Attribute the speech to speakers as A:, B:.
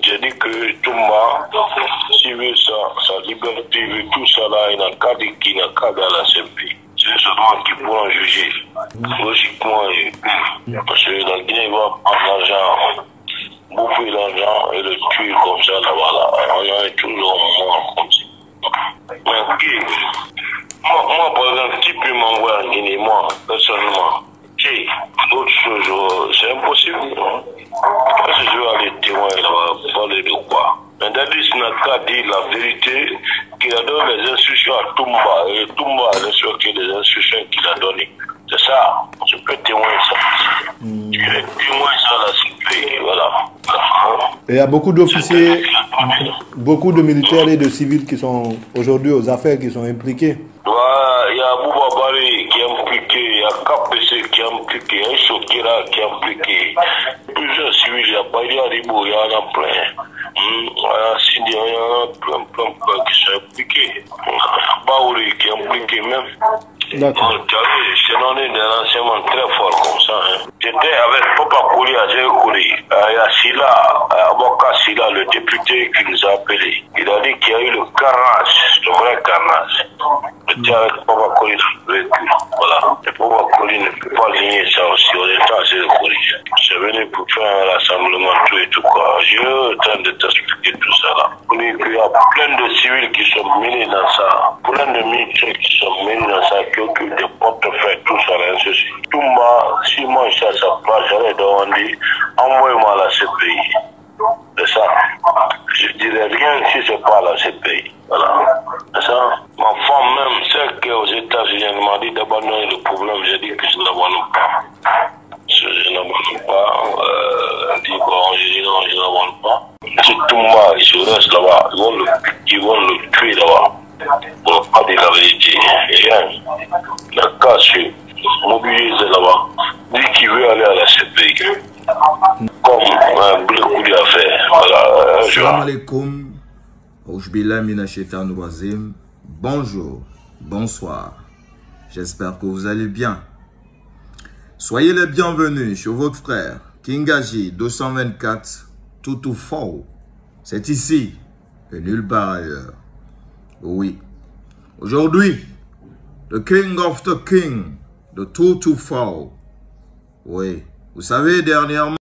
A: J'ai dit que Toumba, s'il veut sa, sa liberté, il veut tout ça là, il n'a qu'à dire qu'il n'a qu'à dans la CMP. C'est seulement qui pourra juger. Logiquement, et, parce que la Guinée va prendre l'argent, bouffer l'argent et le tuer comme ça là-bas. Là. On y a toujours mort comme ça. Mais ok, moi, moi par exemple, qui peut m'envoyer en Guinée, moi, personnellement, si, autre chose, c'est impossible. Non? Parce que je vais aller de quoi Mais Dadis n'a qu'à dire la vérité qu'il a donné les instructions à Toumba. Et Toumba a respecté les instructions qu'il a données. C'est ça. Je peux témoigner ça. Je vais témoigner ça là, c'est Voilà.
B: Et il y a beaucoup d'officiers, beaucoup de militaires et de civils qui sont aujourd'hui aux affaires, qui sont impliqués.
A: Ouais, il y a Bouba Bari il y a KPC qui est impliqué, il y a Chokira qui est impliqué. Plusieurs civils, il y a Aribo, en a plein. Hmm, Il y a Sidi, il y en a plein, plein, plein qui sont impliqués. Baouri qui est impliqué même.
B: D'accord.
A: Vu, c'est donné des renseignements très forts comme ça. Hein. J'étais avec Papa Kouli à Kouli. Il y a Silla, avocat Silla, le député qui nous a appelé. Il a dit qu'il y a eu le carnage, le vrai carnage. Dans le véhicule. Voilà. Et Papa Kouli ne peut pas ligner ça aussi États, c'est le Kouli. C'est venu pour faire un rassemblement, tout et tout quoi. Le temps de t'expliquer tout ça là. Kouli, il y a plein de civils qui sont mêlés dans ça. Plein de militaires qui sont mêlés dans ça, qui occupent des portefeuilles, tout ça là, ceci. Tout moi, si moi je suis à sa place, j'allais demander, envoyez-moi la CPI. C'est ça. Je dirais rien si c'est pas la CPI. Voilà. C'est ça. Ma femme qu'aux États-Unis, m'a dit d'abandonner le problème. J'ai dit que je n'abandonne pas. Je, je n'abandonne pas. Euh, dit bon, je dis non, je n'abandonne pas. C'est tout moi, il se reste là-bas. Ils vont le, ils vont le tuer là-bas. Pour ne pas dire la vérité. Rien. La casse, mobilisé là-bas. Dit qu'il veut aller à la CPI. Comme un bleu coulis a fait. Voilà. jour.
C: Salam alaikum. Bonjour, bonsoir. J'espère que vous allez bien. Soyez les bienvenus chez votre frère Kingaji 224 Toutou Fou. C'est ici et nulle part ailleurs. Oui. Aujourd'hui, the king of the king, the Toutou Fou. Oui. Vous savez, dernièrement,